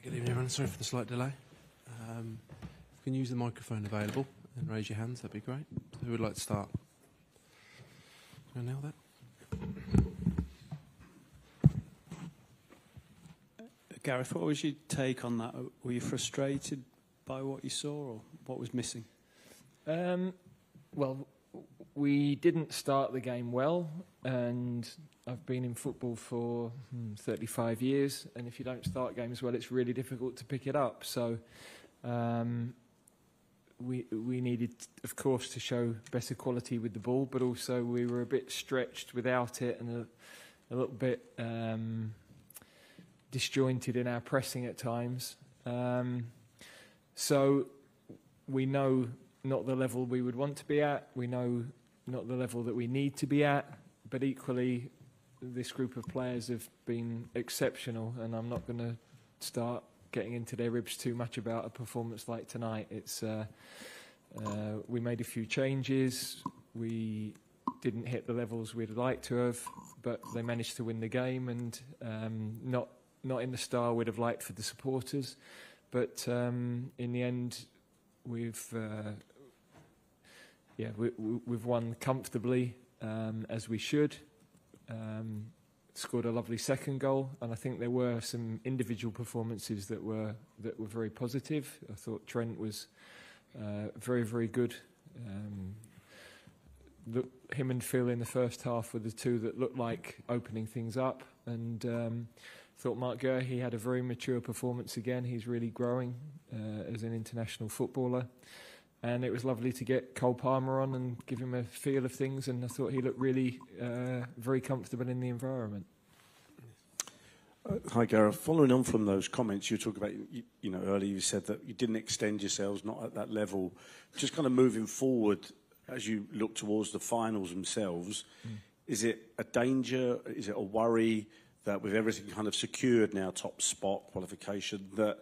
Good evening, everyone. Sorry for the slight delay. Um, if you can use the microphone available and raise your hands, that'd be great. Who would like to start? Can I nail that? Gareth, what was your take on that? Were you frustrated by what you saw, or what was missing? Um, well, we didn't start the game well, and I've been in football for hmm, 35 years, and if you don't start games well, it's really difficult to pick it up. So um, we we needed, of course, to show better quality with the ball, but also we were a bit stretched without it, and a, a little bit um, disjointed in our pressing at times. Um, so we know not the level we would want to be at. We know not the level that we need to be at. But equally, this group of players have been exceptional, and I'm not going to start getting into their ribs too much about a performance like tonight. It's uh, uh, we made a few changes. We didn't hit the levels we'd like to have, but they managed to win the game, and um, not not in the style we'd have liked for the supporters. But um, in the end, we've uh, yeah we, we've won comfortably um, as we should. Um, scored a lovely second goal, and I think there were some individual performances that were that were very positive. I thought Trent was uh, very very good. Um, the, him and Phil in the first half were the two that looked like opening things up, and um, thought Marc Guéhi had a very mature performance again. He's really growing uh, as an international footballer and it was lovely to get Cole Palmer on and give him a feel of things. And I thought he looked really uh, very comfortable in the environment. Uh, hi, Gareth. Following on from those comments, you talk about, you, you, know, earlier you said that you didn't extend yourselves, not at that level. Just kind of moving forward as you look towards the finals themselves, mm. is it a danger? Is it a worry that with everything kind of secured now, top spot qualification, that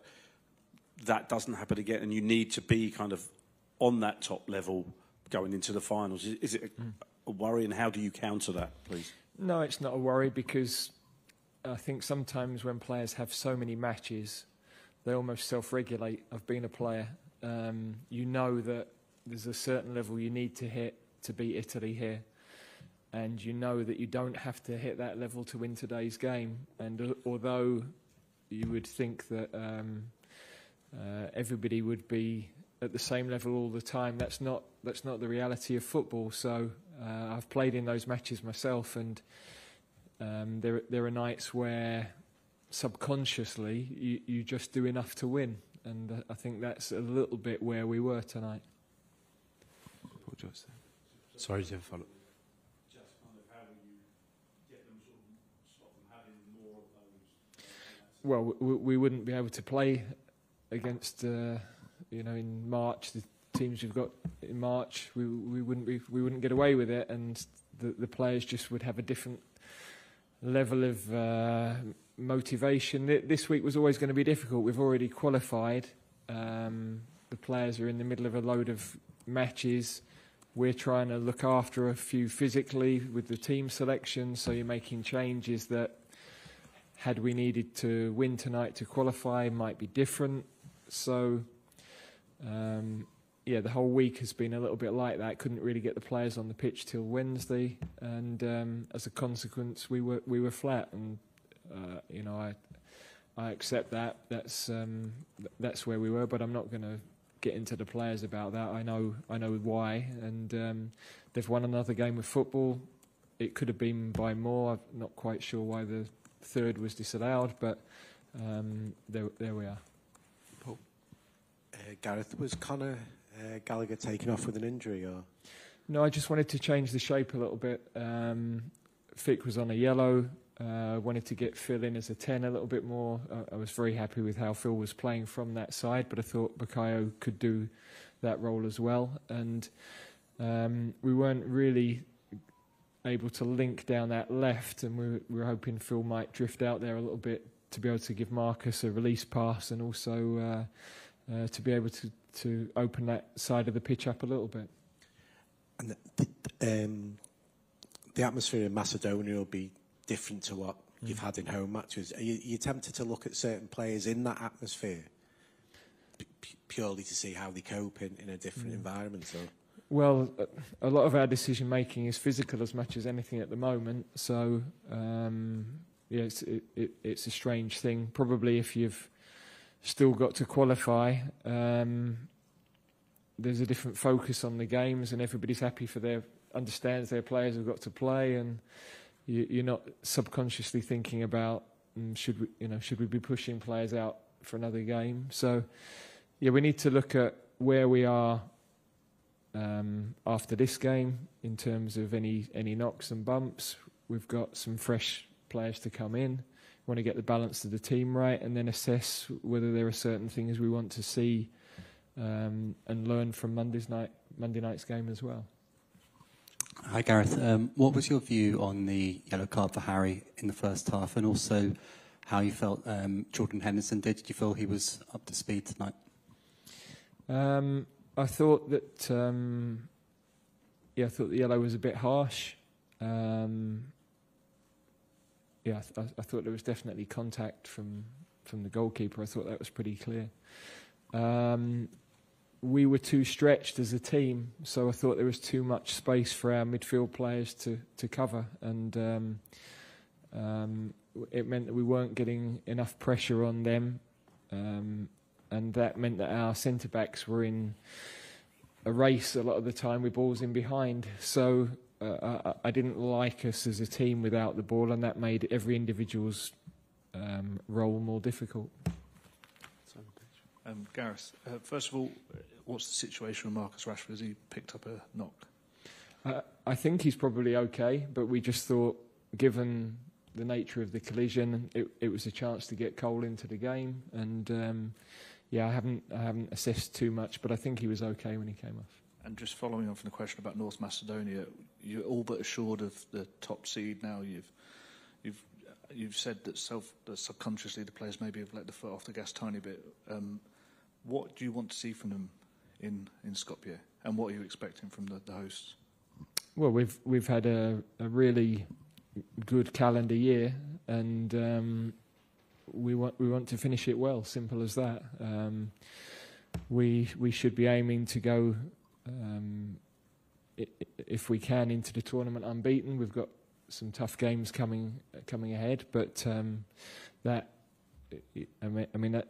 that doesn't happen again and you need to be kind of on that top level going into the finals? Is, is it a, mm. a worry, and how do you counter that, please? No, it's not a worry because I think sometimes when players have so many matches, they almost self-regulate. I've been a player. Um, you know that there's a certain level you need to hit to beat Italy here. And you know that you don't have to hit that level to win today's game. And uh, although you would think that um, uh, everybody would be at the same level all the time. That's not that's not the reality of football. So uh, I've played in those matches myself, and um, there there are nights where subconsciously you, you just do enough to win, and uh, I think that's a little bit where we were tonight. Sorry to follow. Well, we, we wouldn't be able to play against. Uh, you know, in March, the teams we've got in March, we we wouldn't be, we wouldn't get away with it, and the the players just would have a different level of uh, motivation. This week was always going to be difficult. We've already qualified. Um, the players are in the middle of a load of matches. We're trying to look after a few physically with the team selection, so you're making changes that, had we needed to win tonight to qualify, might be different. So um, yeah, the whole week has been a little bit like that. Couldn't really get the players on the pitch till Wednesday, and um, as a consequence, we were we were flat. And uh, you know, I I accept that. That's um, that's where we were. But I'm not going to get into the players about that. I know I know why, and um, they've won another game of football. It could have been by more. I'm not quite sure why the third was disallowed, but um, there there we are. Uh, Gareth, was Conor uh, Gallagher taken off with an injury or? No, I just wanted to change the shape a little bit. Um, Fick was on a yellow. Uh, wanted to get Phil in as a 10 a little bit more. Uh, I was very happy with how Phil was playing from that side, but I thought Bukayo could do that role as well. And um, we weren't really able to link down that left, and we, we, were hoping Phil might drift out there a little bit to be able to give Marcus a release pass and also uh, uh, to be able to, to open that side of the pitch up a little bit. And the, um, the atmosphere in Macedonia will be different to what you've had in home matches. Are you, are you tempted to look at certain players in that atmosphere p- purely to see how they cope in, in a different Mm. environment? So, Well, a- a lot of our decision making is physical as much as anything at the moment. So, um, yeah, it's, it, it, it's a strange thing. Probably if you've still got to qualify, um, there's a different focus on the games, and everybody's happy for their understands their players have got to play, and you, you're not subconsciously thinking about mm, should we, you know, should we be pushing players out for another game. So, yeah, we need to look at where we are um, after this game in terms of any any knocks and bumps. We've got some fresh players to come in. Want to get the balance of the team right, and then assess whether there are certain things we want to see um, and learn from Monday's night Monday night's game as well. Hi, Gareth. Um, what was your view on the yellow card for Harry in the first half, and also how you felt um, Jordan Henderson did? Did you feel he was up to speed tonight? Um, I thought that um, yeah, I thought the yellow was a bit harsh. Um, yeah, I, th- I thought there was definitely contact from from the goalkeeper. I thought that was pretty clear. Um, we were too stretched as a team, so I thought there was too much space for our midfield players to, to cover, and um, um, it meant that we weren't getting enough pressure on them, um, and that meant that our centre backs were in a race a lot of the time with balls in behind. So uh, I, I didn't like us as a team without the ball, and that made every individual's um, role more difficult. Um, Gareth, uh, first of all, what's the situation with Marcus Rashford? Has he picked up a knock? Uh, I think he's probably okay, but we just thought, given the nature of the collision, it, it was a chance to get Cole into the game, and um, yeah, I haven't I haven't assessed too much, but I think he was okay when he came off. And just following on from the question about North Macedonia, you're all but assured of the top seed now. You've you've you've said that self that subconsciously the players maybe have let the foot off the gas tiny bit. Um, what do you want to see from them in in Skopje, and what are you expecting from the, the hosts? Well, we've we've had a, a really good calendar year, and um, we want we want to finish it well. Simple as that. Um, we we should be aiming to go, um, if we can, into the tournament unbeaten. We've got some tough games coming coming ahead, but um, that I mean, I mean that.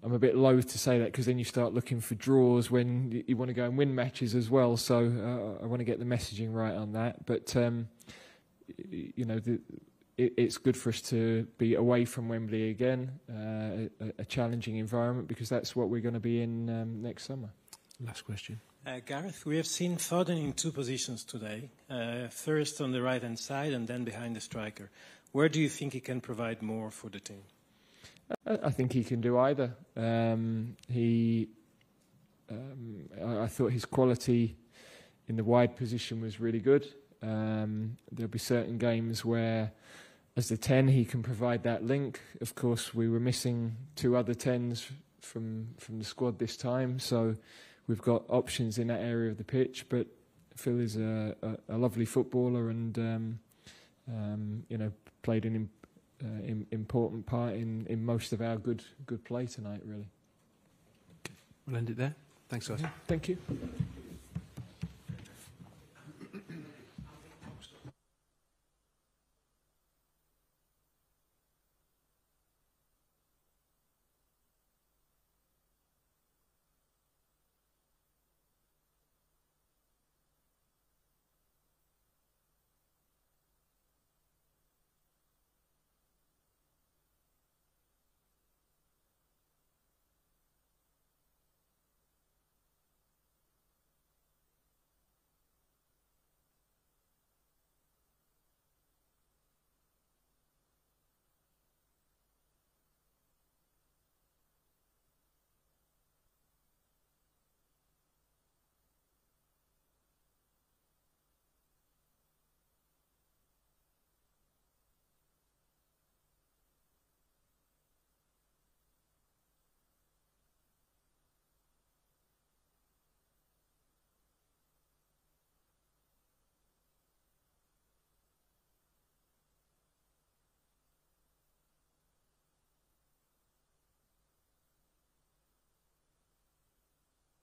I'm a bit loath to say that because then you start looking for draws when you, you want to go and win matches as well. So uh, I want to get the messaging right on that. But um, you know, the, it, it's good for us to be away from Wembley again, uh, a, a challenging environment because that's what we're going to be in um, next summer. Last question. Uh, Gareth, we have seen Foden in two positions today. Uh, first on the right hand side and then behind the striker. Where do you think he can provide more for the team? I, I think he can do either. Um, he, um, I, I thought his quality in the wide position was really good. Um, there'll be certain games where, as the ten, he can provide that link. Of course, we were missing two other tens from from the squad this time, so we've got options in that area of the pitch. But Phil is a, a, a lovely footballer, and um, um, you know played an im- uh, im- important part in, in most of our good good play tonight. Really, We'll end it there. Thanks, guys. thank you.